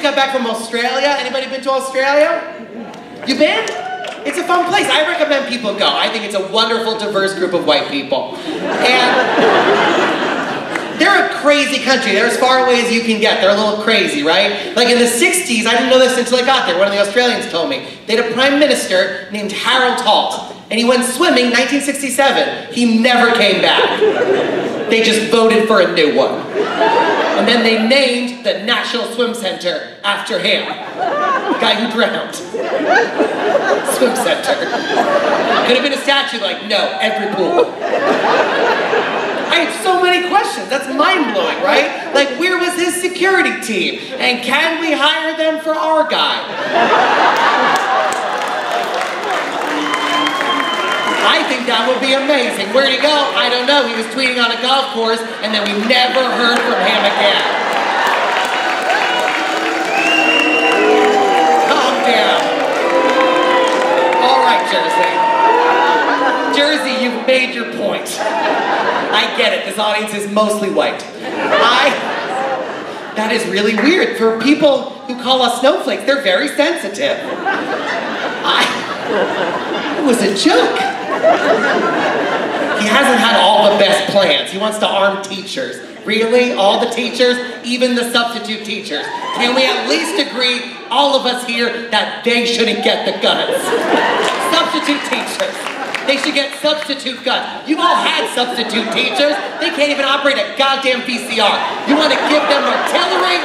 just got back from Australia. Anybody been to Australia? You been? It's a fun place. I recommend people go. I think it's a wonderful, diverse group of white people. And they're a crazy country. They're as far away as you can get. They're a little crazy, right? Like in the 60s, I didn't know this until I got there. One of the Australians told me. They had a prime minister named Harold Holt. And he went swimming 1967. He never came back. They just voted for a new one. And then they named the National Swim Center after him. Guy who drowned. Swim Center. Could have been a statue like, no, every pool. I have so many questions. That's mind blowing, right? Like, where was his security team? And can we hire them for our guy? I think that would be amazing. Where'd he go? I don't know. He was tweeting on a golf course, and then we never heard from him again. Jersey. Jersey, you've made your point. I get it. This audience is mostly white. I. That is really weird. For people who call us snowflakes, they're very sensitive. I. It was a joke. He hasn't had all the best plans. He wants to arm teachers. Really? All the teachers? Even the substitute teachers? Can we at least agree, all of us here, that they shouldn't get the guns? Substitute teachers. They should get substitute guns. You've all had substitute teachers. They can't even operate a goddamn VCR. You want to give them artillery?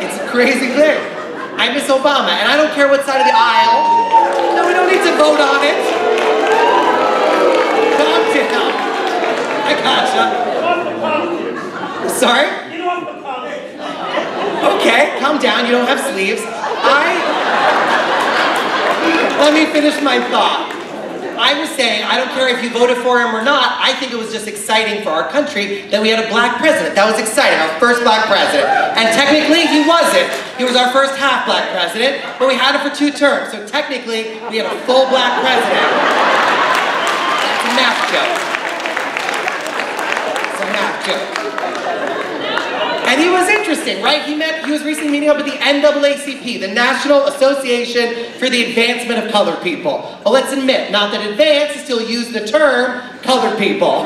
It's a crazy thing. I miss Obama, and I don't care what side of the aisle. No, we don't need to vote on it. Calm down. I gotcha. Sorry? Calm down. You don't have sleeves. I. Let me finish my thought. I was saying, I don't care if you voted for him or not, I think it was just exciting for our country that we had a black president. That was exciting, our first black president. And technically, he wasn't. He was our first half black president, but we had him for two terms. So technically, we had a full black president. It's a math joke. It's a math joke. And he was interesting, right? He met, he was recently meeting up with the NAACP, the National Association for the Advancement of Colored People. Well, let's admit, not that advance still use the term colored people.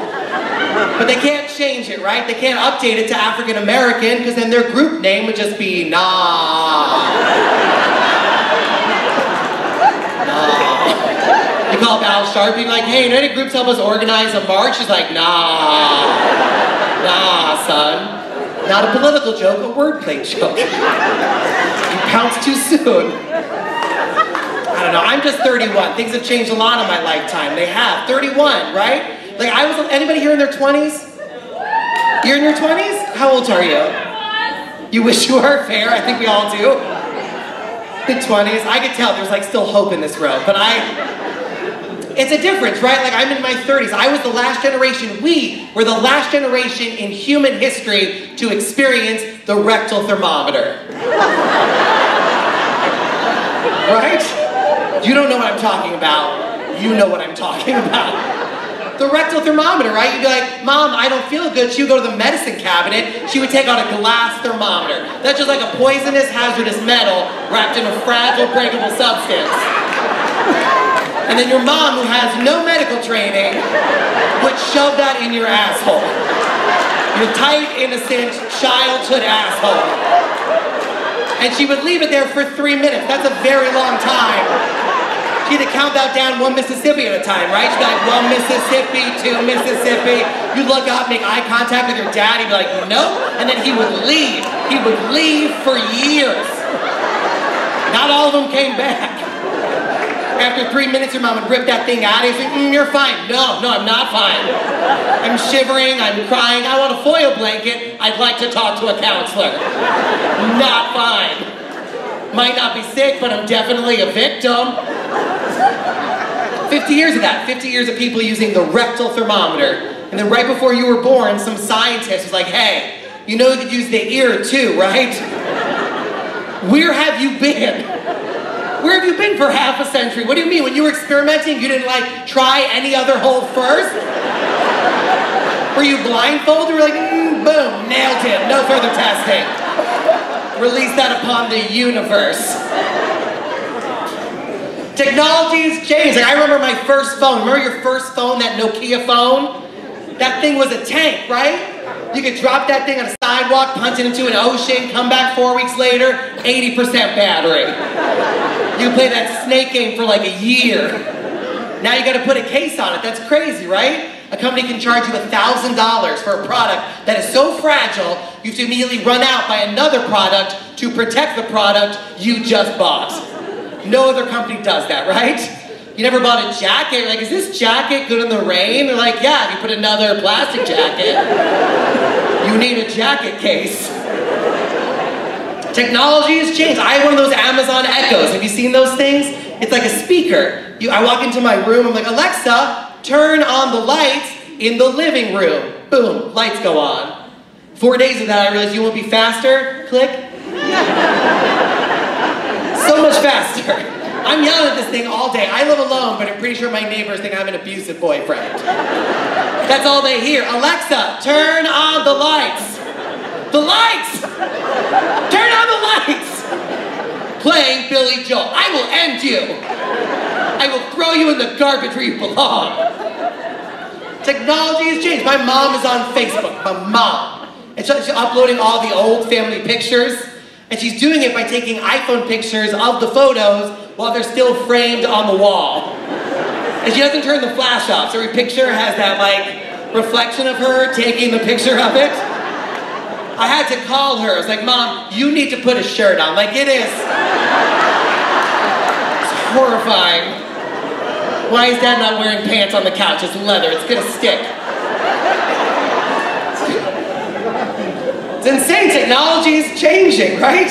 But they can't change it, right? They can't update it to African American because then their group name would just be nah. You call Al Sharpton like, hey, any groups help us organize a march? She's like, nah. Nah, son. Not a political joke, a wordplay joke. you pounced too soon. I don't know, I'm just 31. Things have changed a lot in my lifetime. They have. 31, right? Like I was, anybody here in their 20s? You're in your 20s? How old are you? You wish you were fair, I think we all do. The 20s, I could tell there's like still hope in this row, but I, it's a difference, right? Like I'm in my 30s. I was the last generation, we were the last generation in human history to experience the rectal thermometer. right? You don't know what I'm talking about. You know what I'm talking about. The rectal thermometer, right? You'd be like, Mom, I don't feel good. She would go to the medicine cabinet. She would take out a glass thermometer. That's just like a poisonous, hazardous metal wrapped in a fragile, breakable substance. And then your mom, who has no medical training, would shove that in your asshole. Your tight, innocent, childhood asshole. And she would leave it there for three minutes. That's a very long time. She had to count that down one Mississippi at a time, right? She'd be like, one Mississippi, two Mississippi. You'd look up, make eye contact with your dad. He'd be like, nope. And then he would leave. He would leave for years. Not all of them came back. After three minutes, your mom would rip that thing out. He's like, mm, you're fine. No, no, I'm not fine. I'm shivering, I'm crying. I want a foil blanket. I'd like to talk to a counselor. Not fine. Might not be sick, but I'm definitely a victim. 50 years of that. 50 years of people using the rectal thermometer. And then right before you were born, some scientist was like, hey, you know you could use the ear too, right? Where have you been? Where have you been for half a century? What do you mean? When you were experimenting, you didn't like try any other hole first? Were you blindfolded? We're like, mm, boom, nailed him. No further testing. Release that upon the universe. Technology has changed. Like I remember my first phone. Remember your first phone, that Nokia phone? That thing was a tank, right? You could drop that thing on a sidewalk, punch it into an ocean, come back four weeks later, 80% battery. You play that snake game for like a year. Now you gotta put a case on it. That's crazy, right? A company can charge you $1,000 for a product that is so fragile, you have to immediately run out by another product to protect the product you just bought. No other company does that, right? You never bought a jacket. You're like, is this jacket good in the rain? They're like, yeah, you put another plastic jacket, you need a jacket case. Technology has changed. I have one of those Amazon Echoes. Have you seen those things? It's like a speaker. You, I walk into my room, I'm like, Alexa, turn on the lights in the living room. Boom, lights go on. Four days of that, I realized you won't be faster. Click. so much faster. I'm yelling at this thing all day. I live alone, but I'm pretty sure my neighbors think I'm an abusive boyfriend. That's all they hear. Alexa, turn on the lights. The lights! Turn on the lights! Playing Billy Joel. I will end you. I will throw you in the garbage where you belong. Technology has changed. My mom is on Facebook. My mom. And she's uploading all the old family pictures. And she's doing it by taking iPhone pictures of the photos while they're still framed on the wall. And she doesn't turn the flash off, so every picture has that like reflection of her taking the picture of it. I had to call her. I was like, Mom, you need to put a shirt on. Like it is. It's horrifying. Why is Dad not wearing pants on the couch? It's leather. It's gonna stick. It's insane. Technology is changing, right?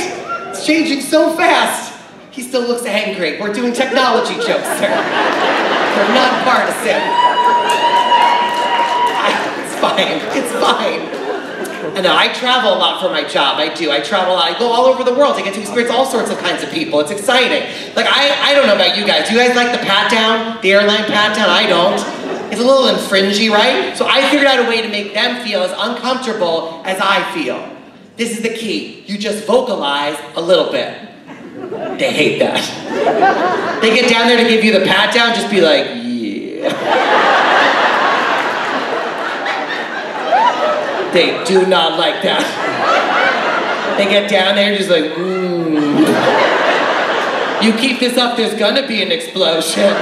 It's changing so fast. He still looks angry. We're doing technology jokes, sir. We're not partisan. it's fine. It's fine. Know, I travel a lot for my job. I do. I travel a lot. I go all over the world. I get to experience all sorts of kinds of people. It's exciting. Like, I, I don't know about you guys. Do you guys like the pat down? The airline pat down? I don't. It's a little infringy, right? So I figured out a way to make them feel as uncomfortable as I feel. This is the key. You just vocalize a little bit. They hate that. They get down there to give you the pat down, just be like, yeah. They do not like that. They get down there just like, mmm. You keep this up, there's gonna be an explosion.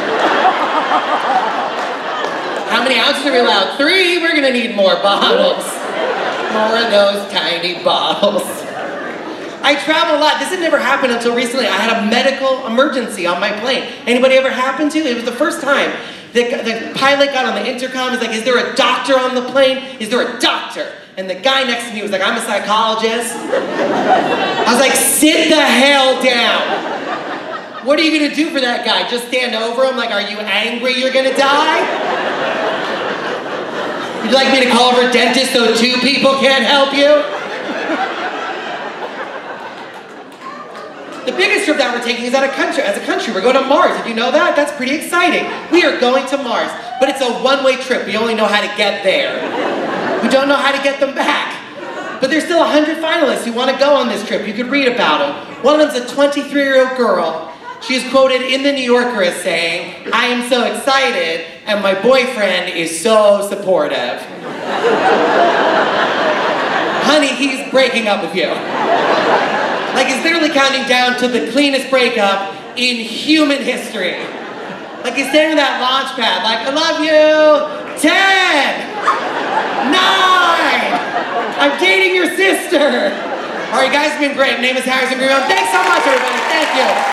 How many ounces are we allowed? Three, we're gonna need more bottles. More of those tiny bottles. I travel a lot. This had never happened until recently. I had a medical emergency on my plane. Anybody ever happened to? It was the first time. The, the pilot got on the intercom. He's like, is there a doctor on the plane? Is there a doctor? And the guy next to me was like, I'm a psychologist. I was like, sit the hell down. What are you gonna do for that guy? Just stand over him like, are you angry you're gonna die? Would you like me to call over a dentist so two people can't help you? The biggest trip that we're taking is out of country, as a country. We're going to Mars. Did you know that? That's pretty exciting. We are going to Mars, but it's a one-way trip. We only know how to get there. We don't know how to get them back. But there's still 100 finalists who want to go on this trip. You could read about them. One of them's a 23-year-old girl. She is quoted in The New Yorker as saying, I am so excited, and my boyfriend is so supportive. Honey, he's breaking up with you. Like he's literally counting down to the cleanest breakup in human history. Like he's standing on that launch pad, like, I love you, 10, 9, I'm dating your sister. All right, guys, it's been great. My name is Harrison Greenbaum. Thanks so much, everybody. Thank you.